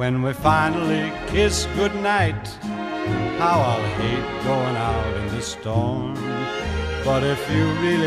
When we finally kiss goodnight, how I'll hate going out in the storm. But if you really